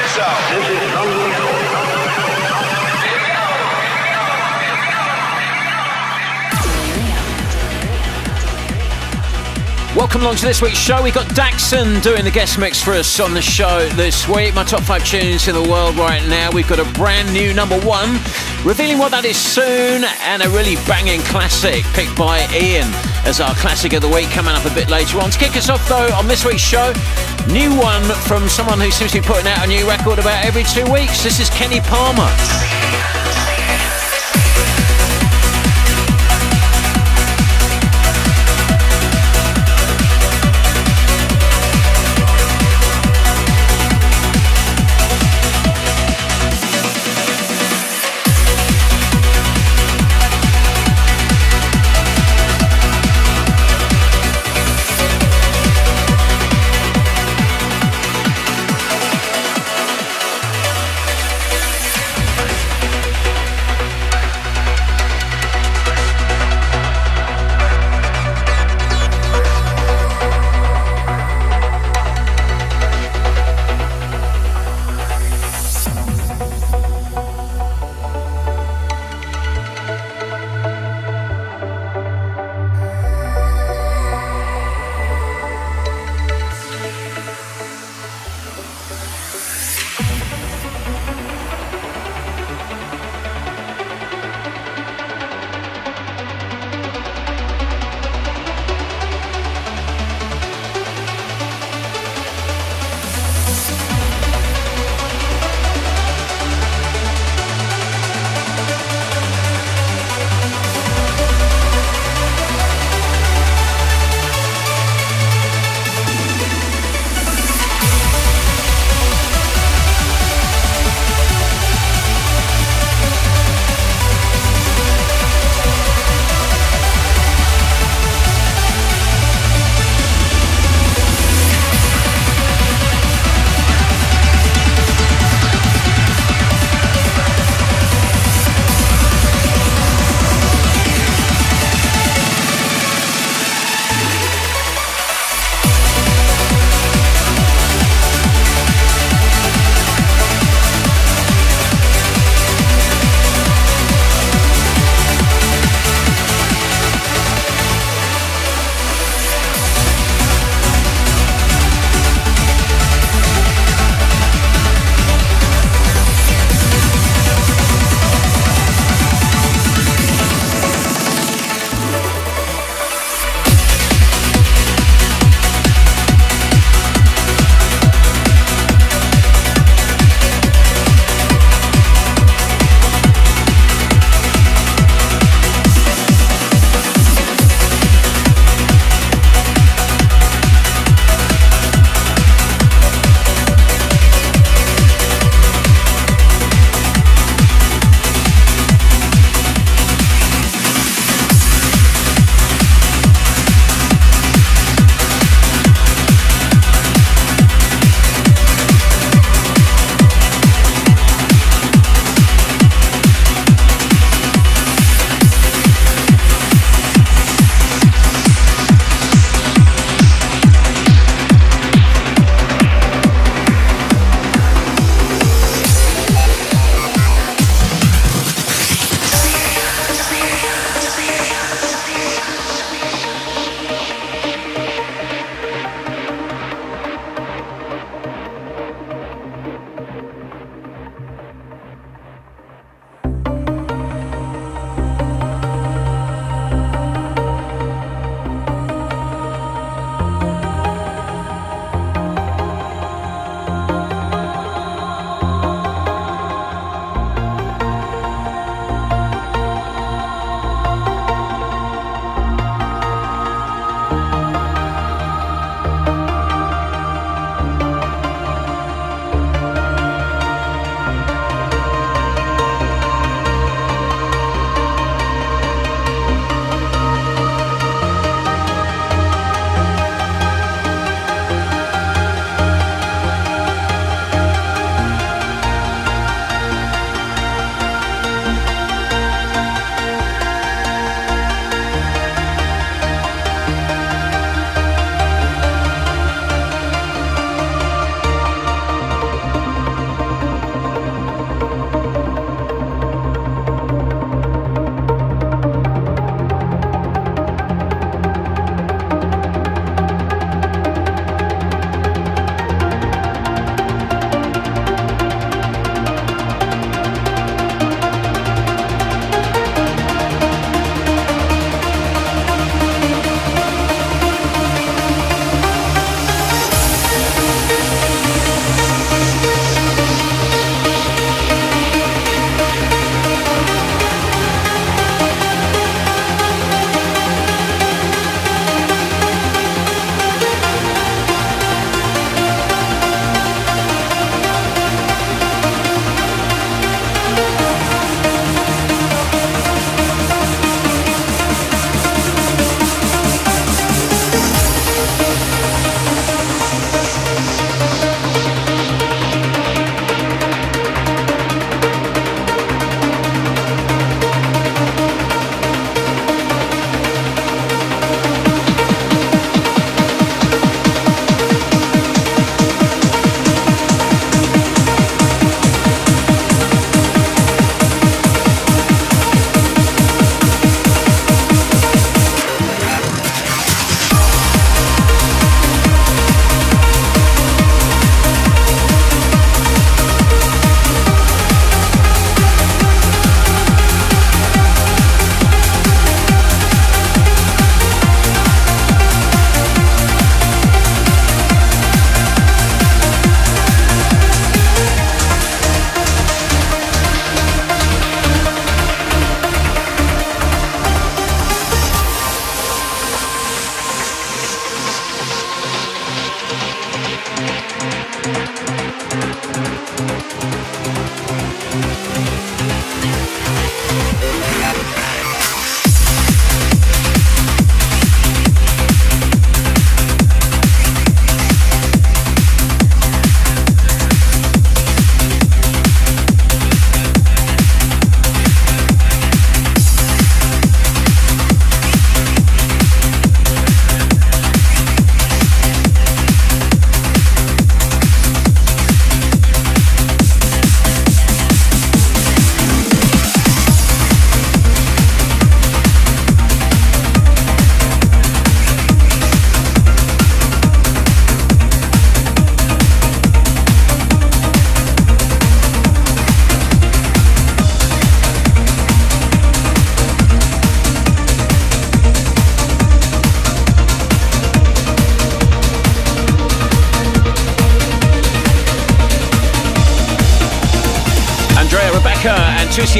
this out. This is Welcome along to this week's show. We've got Daxon doing the guest mix for us on the show this week. My top five tunes in the world right now. We've got a brand new number one, revealing what that is soon, and a really banging classic picked by Ian as our classic of the week coming up a bit later on. To kick us off though, on this week's show, new one from someone who seems to be putting out a new record about every two weeks. This is Kenny Palmer.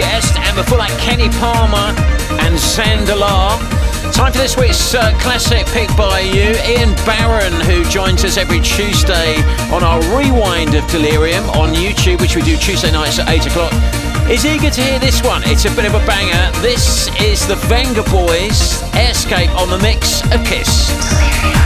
Juicy Est, and before that, Kenny Palmer and Zandalar. Time for this week's uh, classic pick by you, Ian Barron, who joins us every Tuesday on our rewind of Delirium on YouTube, which we do Tuesday nights at 8 o'clock. Is eager to hear this one. It's a bit of a banger. This is the Vengaboys, Airscape on the mix of Kiss.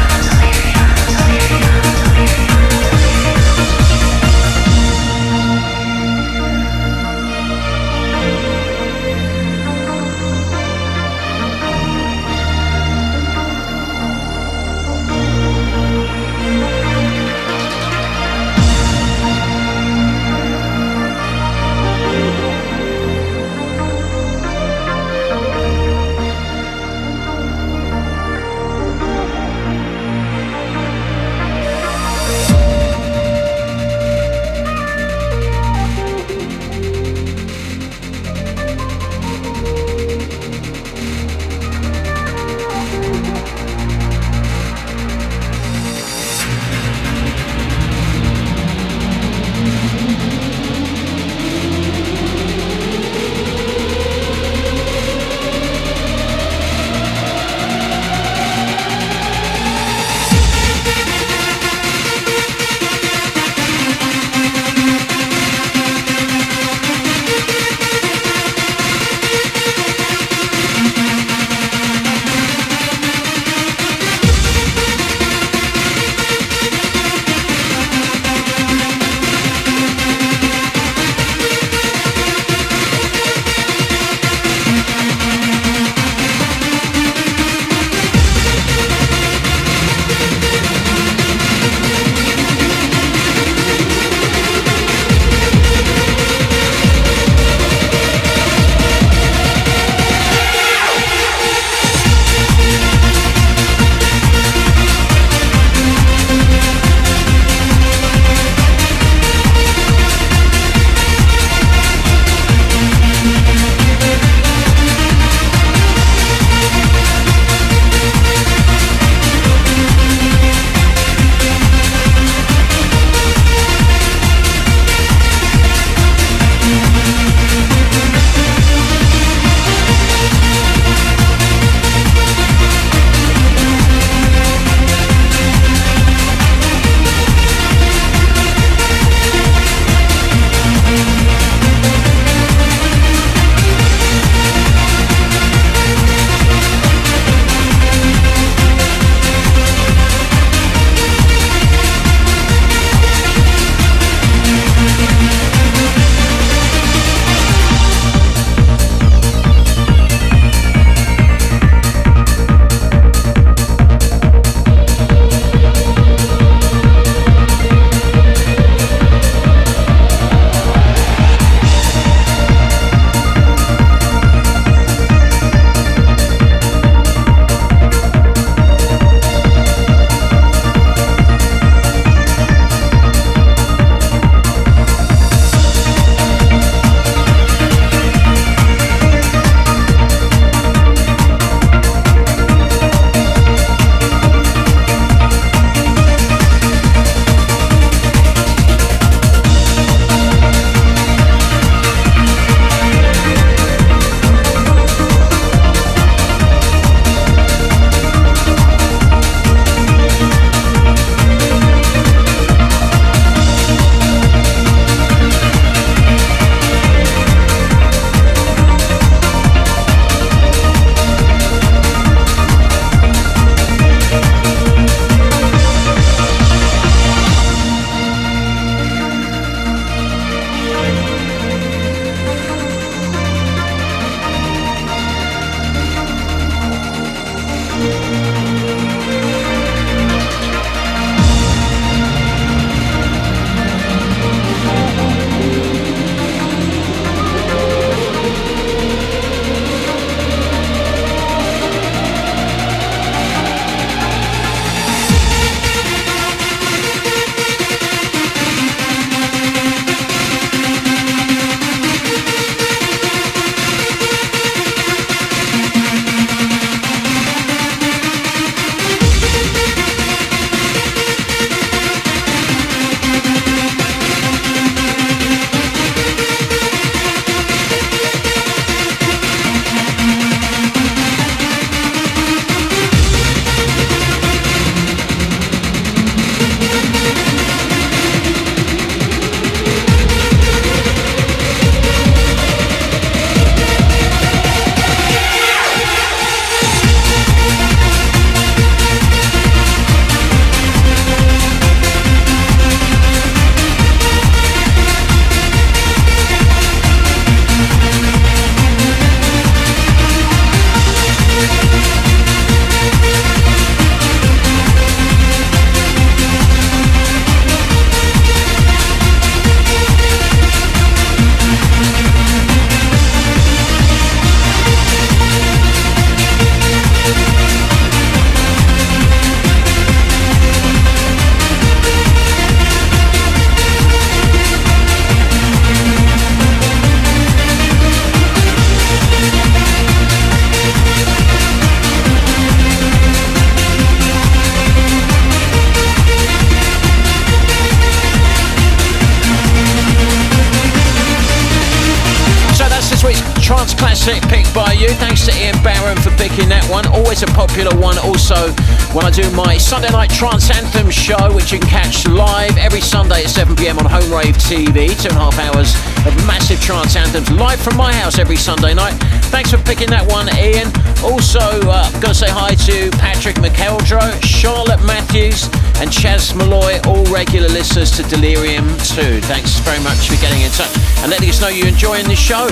Trance anthem show, which you can catch live every Sunday at 7 pm on Home Rave TV. Two and a half hours of massive trance anthems live from my house every Sunday night. Thanks for picking that one, Ian. Also, uh, going to say hi to Patrick McElroy, Charlotte Matthews, and Chaz Malloy, all regular listeners to Delirium 2. Thanks very much for getting in touch and letting us know you're enjoying the show.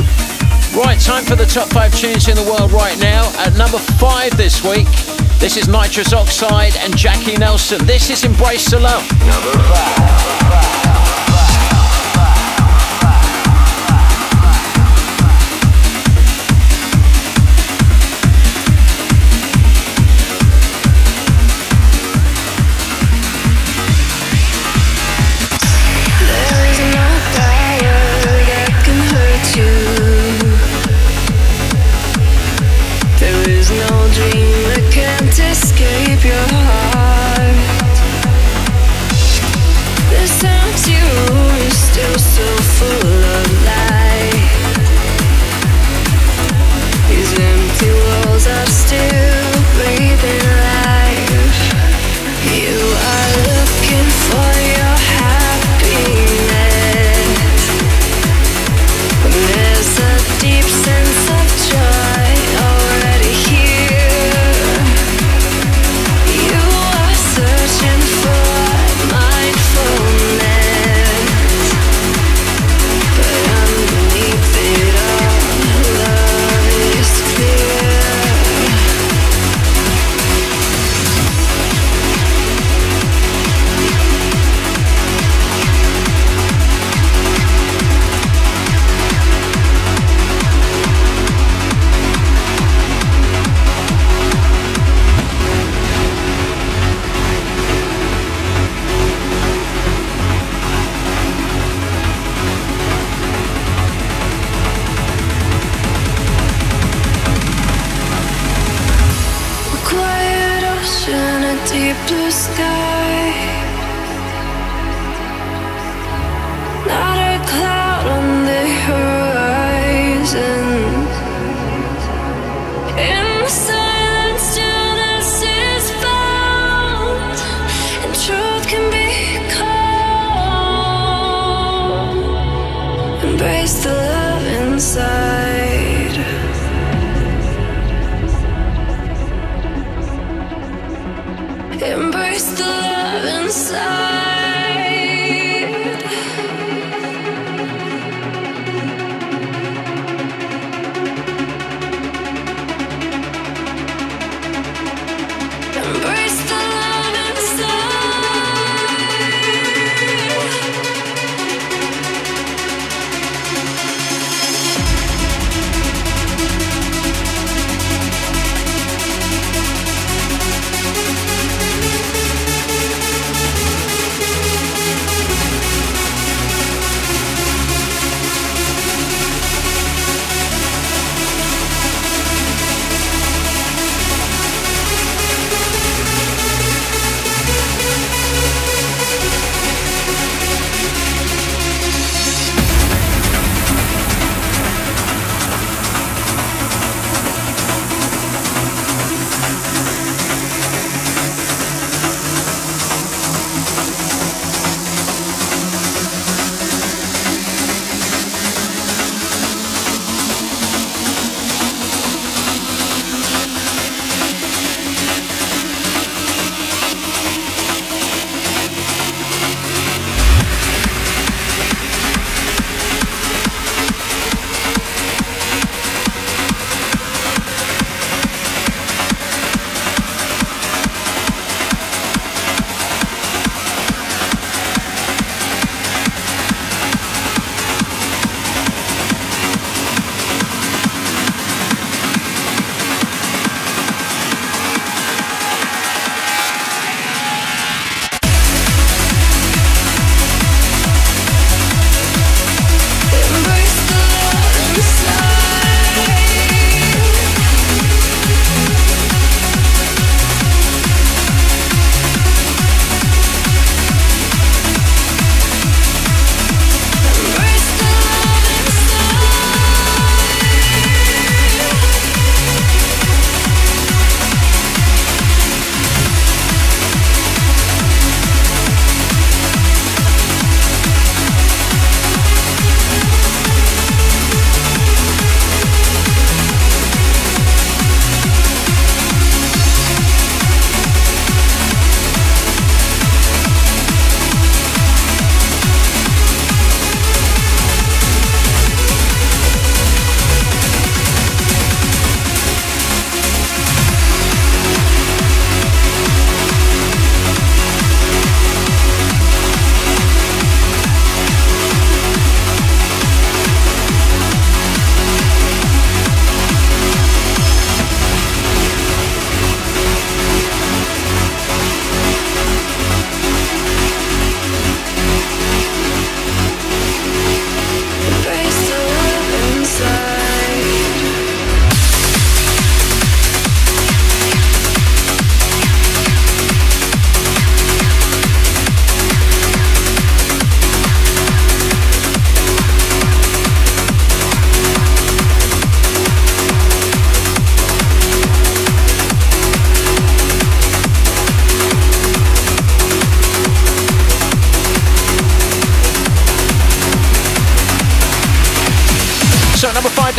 Right, time for the top five tunes in the world right now. At number five this week, this is Nitrous Oxide and Jackie Nelson. This is Embrace the Love. Number five. five sometimes you are still so full of light. These empty walls are still breathing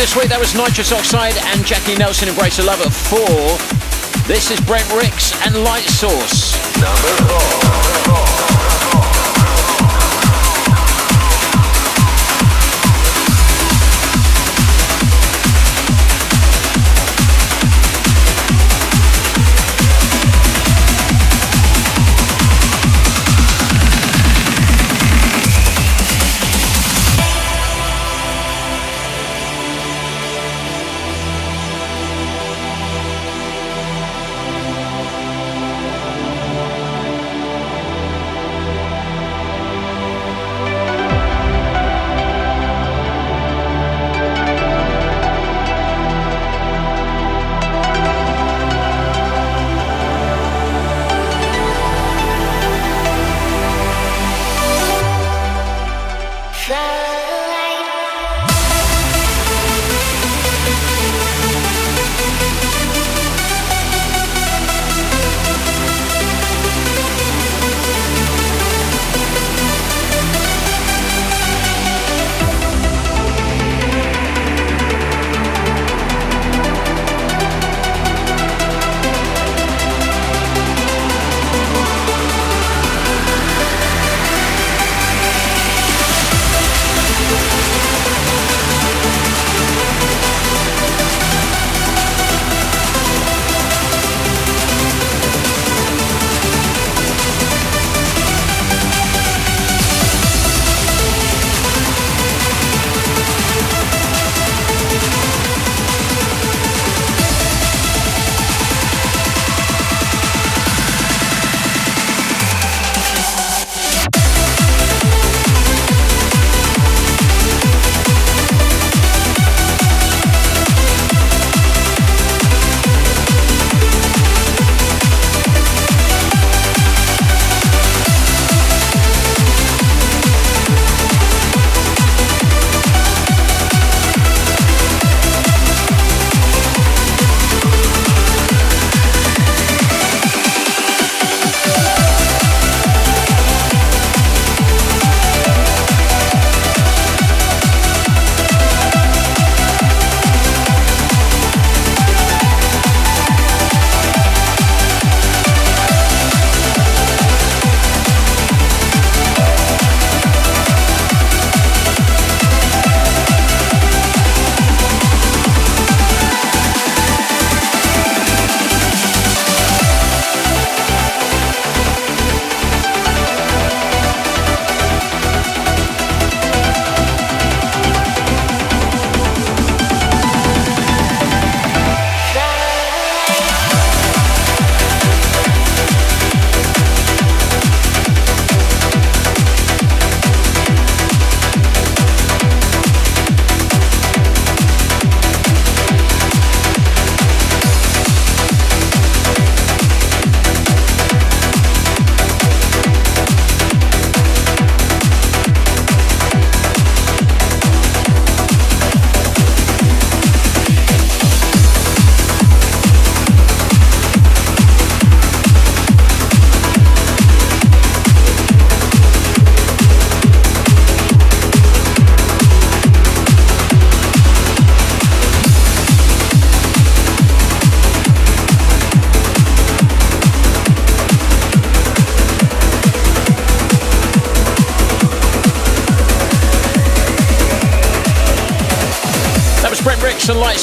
this week, that was Nitrous Oxide and Jackie Nelson, Embrace of Love at four. This is Brent Ricks and Light Source. Number four.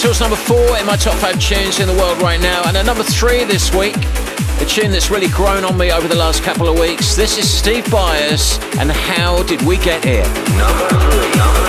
Source number four in my top five tunes in the world right now. And at number three this week, a tune that's really grown on me over the last couple of weeks. This is Steve Byers and How Did We Get Here? Number three. Number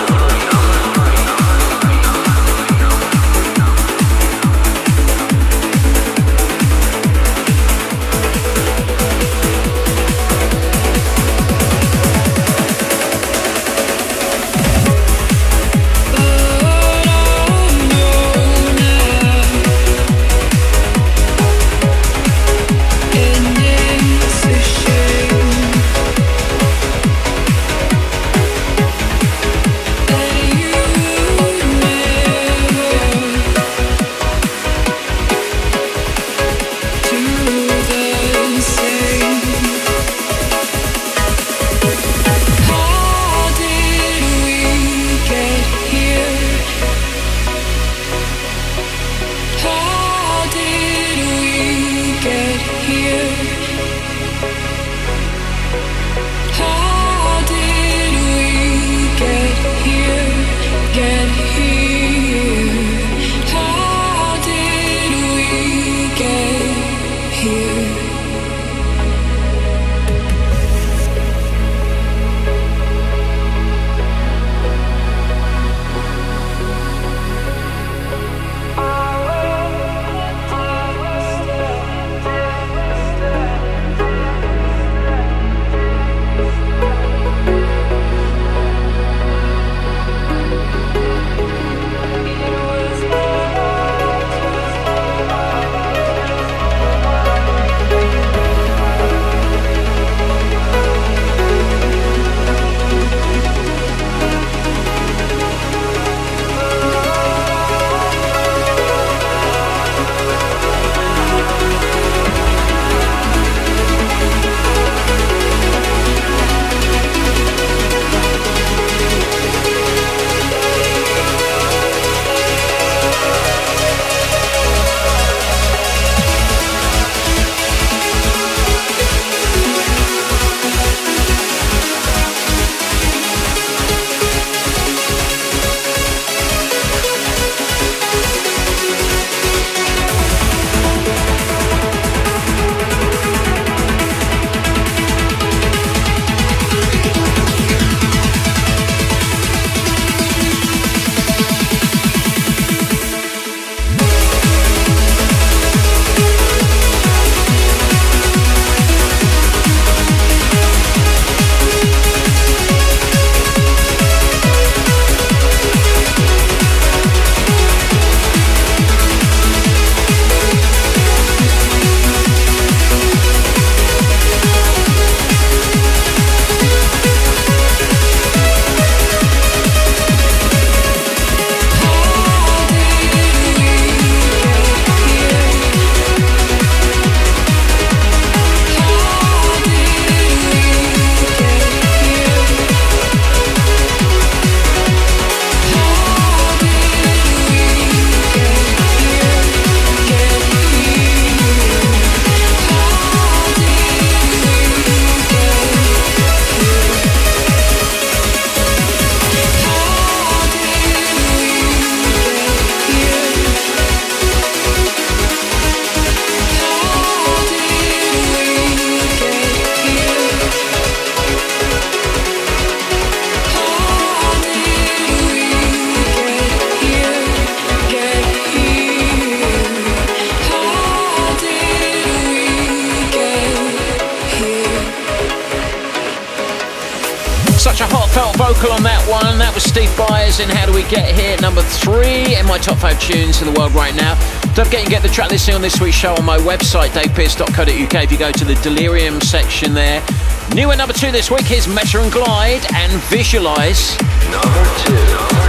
top five tunes in the world right now. Don't forget you get the track listing on this week's show on my website, davepearce.co.uk. If you go to the Delirium section there. New at number two this week is Metta and Glyde and Visualize. Number two.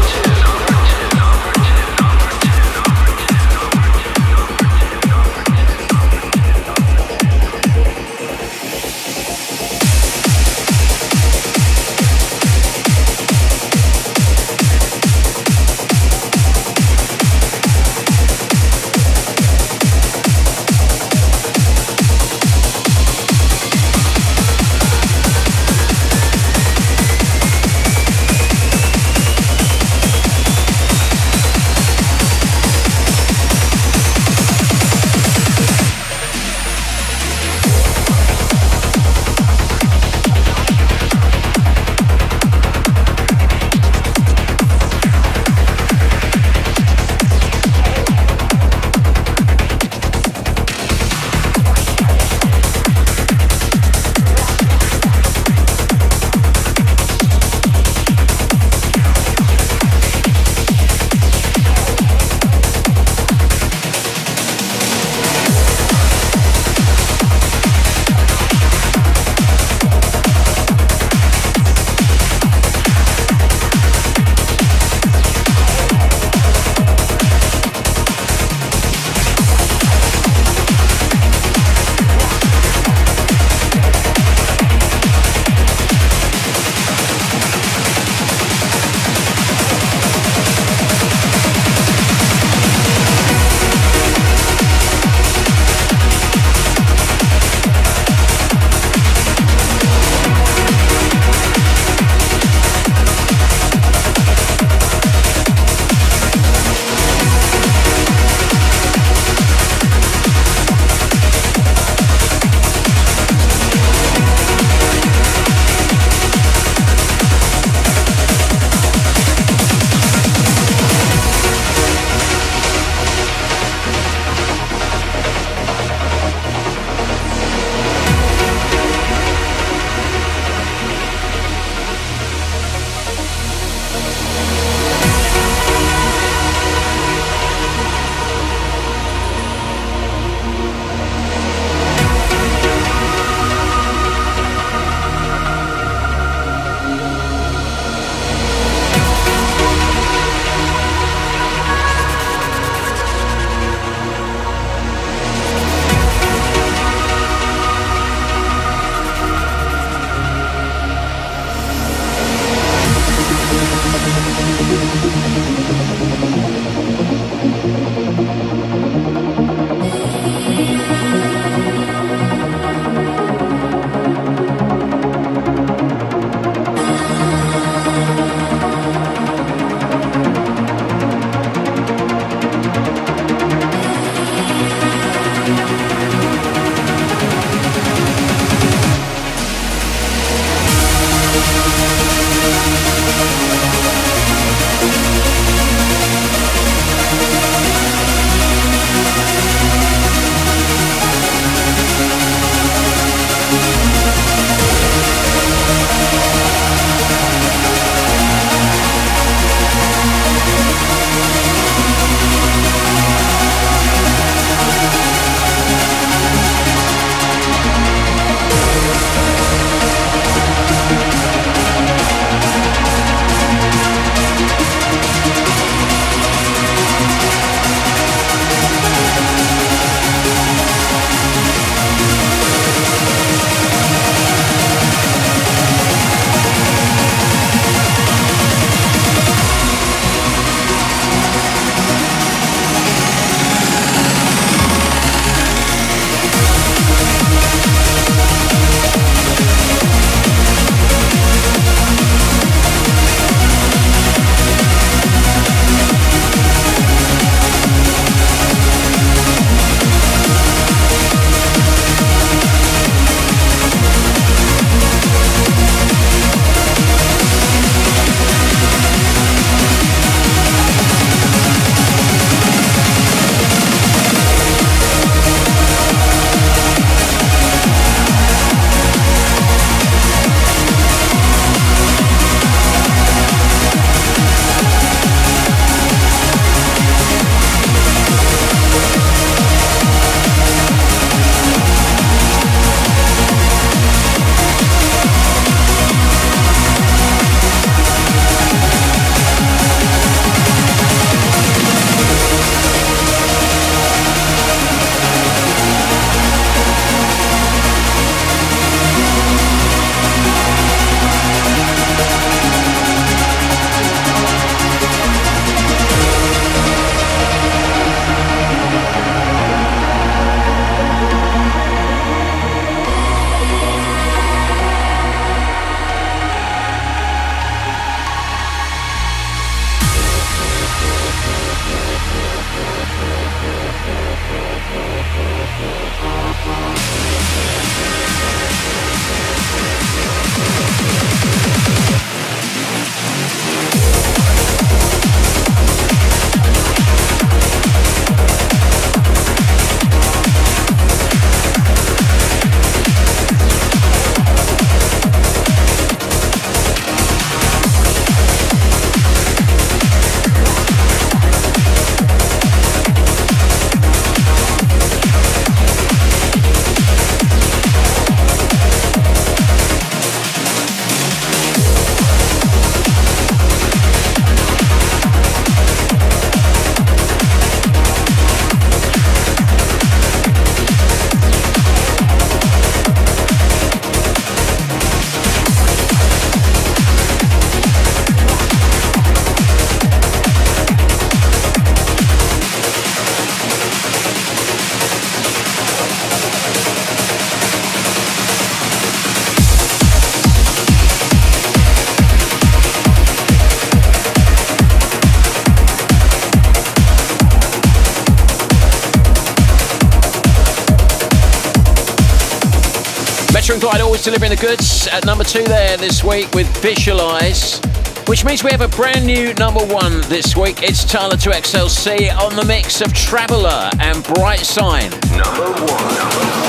Delivering the goods. At number two there this week with Visualize, which means we have a brand new number one this week. It's Tyler 2XLC on the mix of Traveller and Bright Sign. Number one. Number one.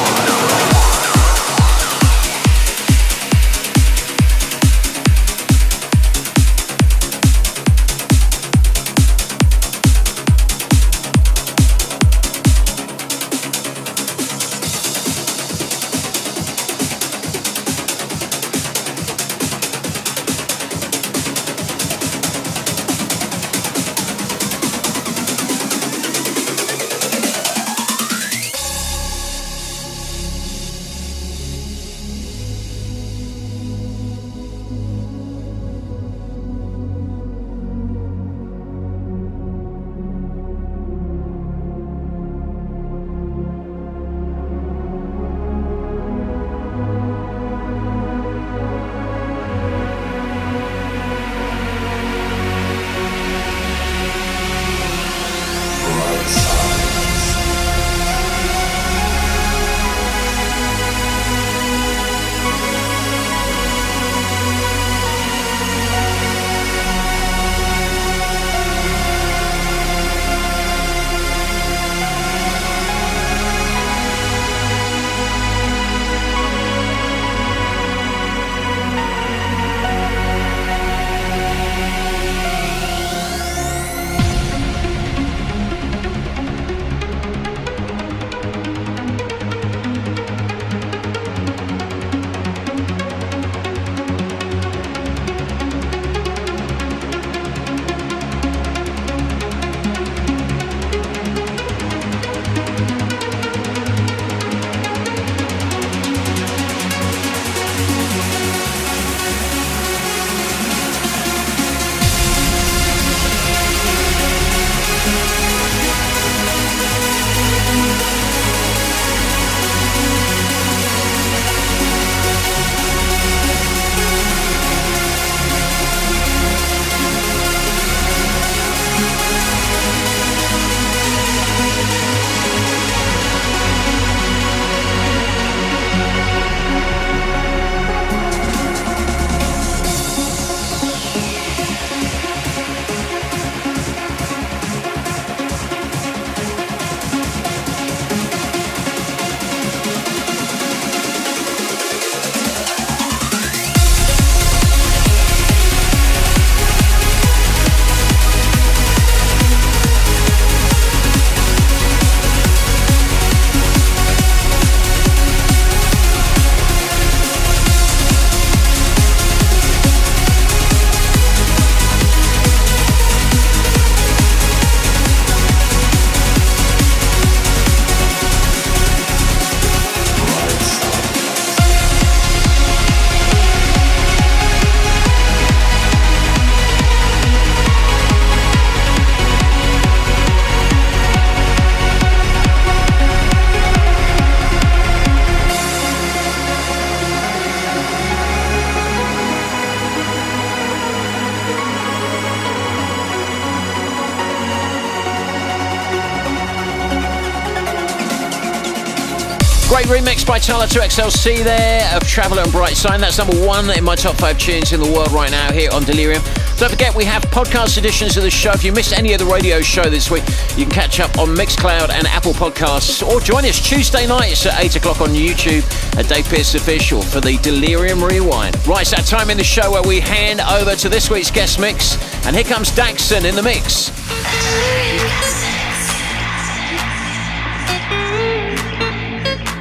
Great remix by Tyler 2XLC there of Traveller and Bright Sign. That's number one in my top five tunes in the world right now here on Delirium. Don't forget, we have podcast editions of the show. If you missed any of the radio show this week, you can catch up on Mixcloud and Apple Podcasts or join us Tuesday nights at 8 o'clock on YouTube at Dave Pearce Official for the Delirium Rewind. Right, it's that time in the show where we hand over to this week's guest mix. And here comes Daxson in the mix.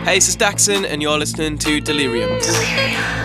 Hey, this is Daxson, and you're listening to Delirium. Thanks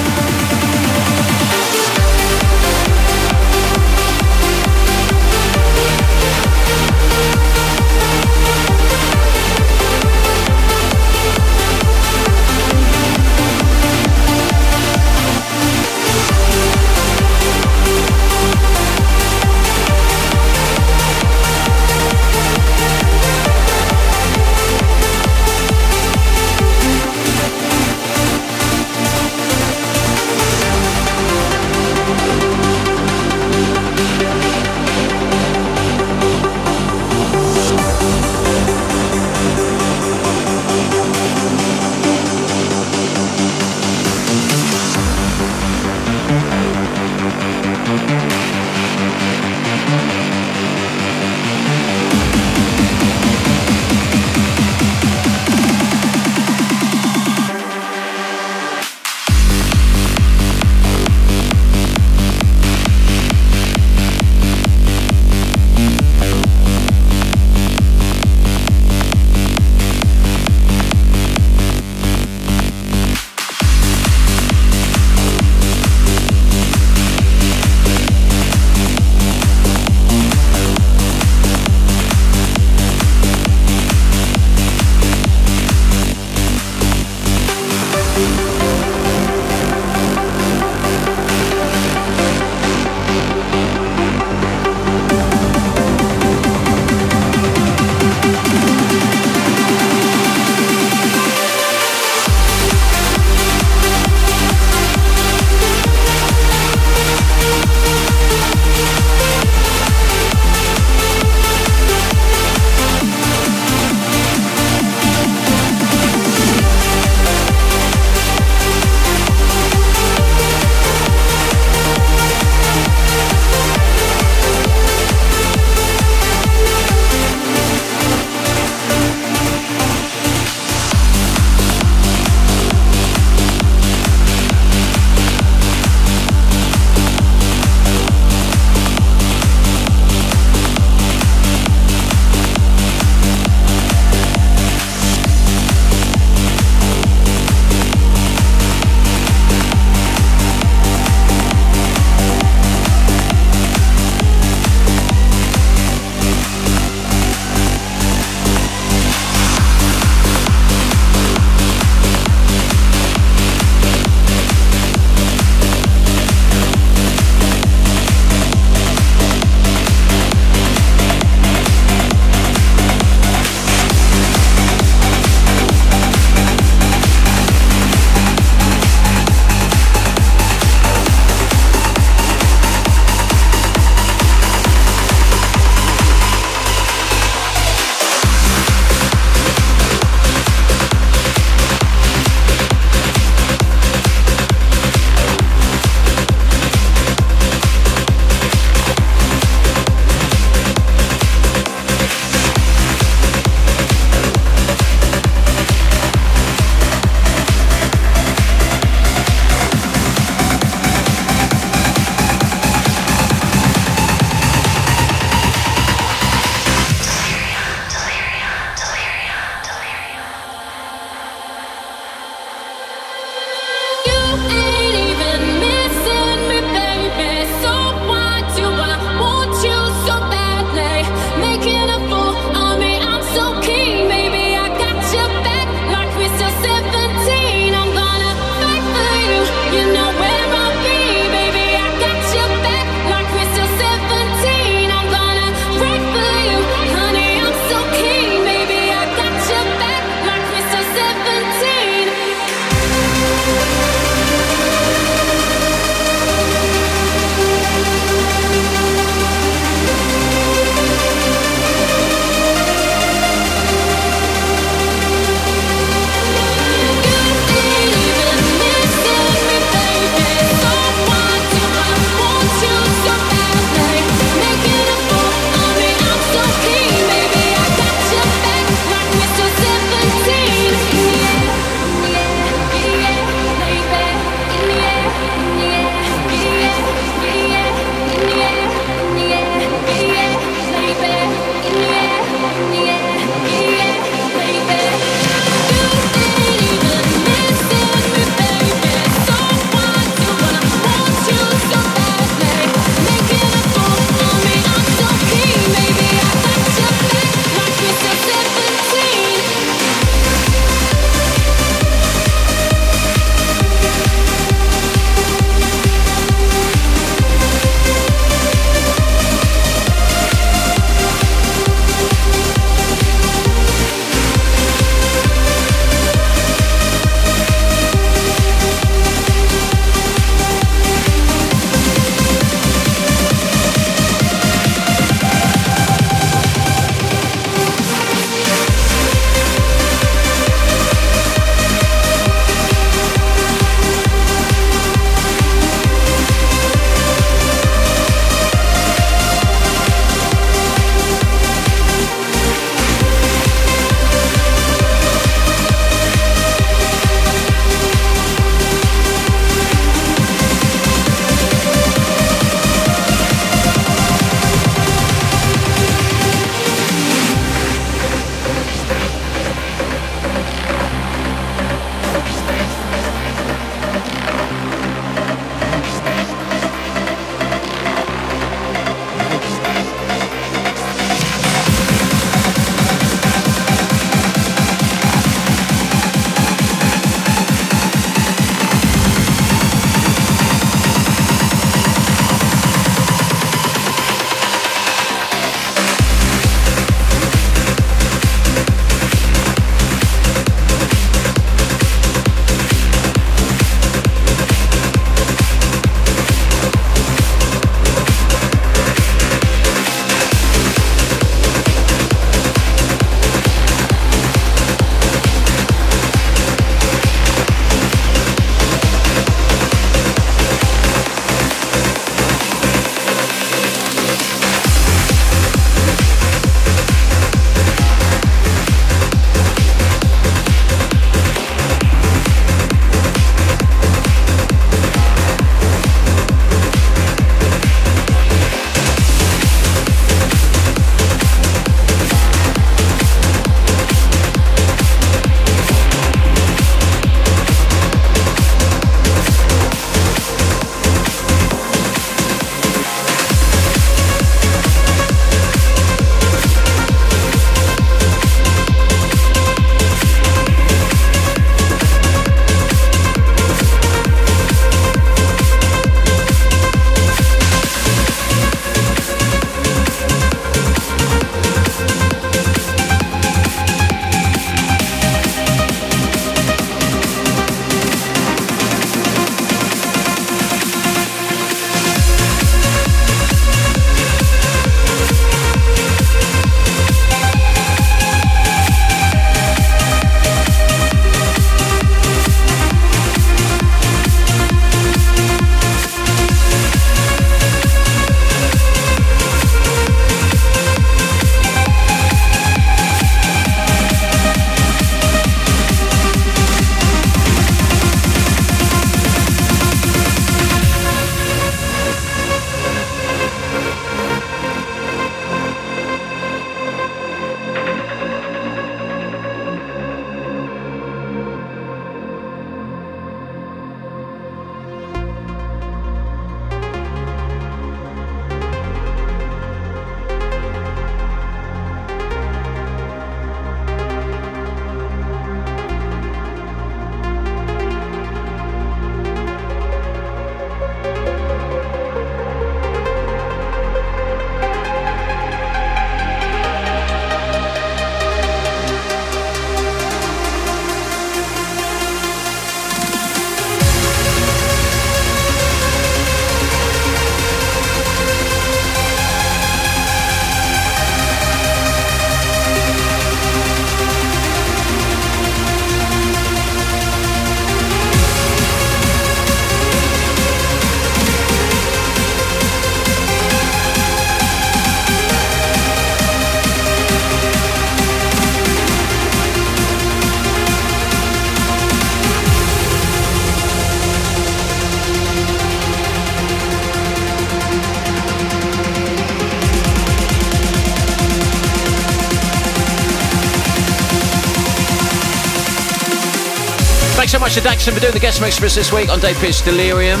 much to Daxson for doing the guest mix for us this week on Dave Pearce Delirium.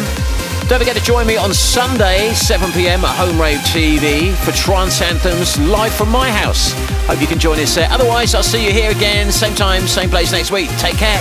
Don't forget to join me on Sunday, 7 pm at Home Rave TV for Trance Anthems live from my house. Hope you can join us there. Otherwise, I'll see you here again, same time, same place next week. Take care.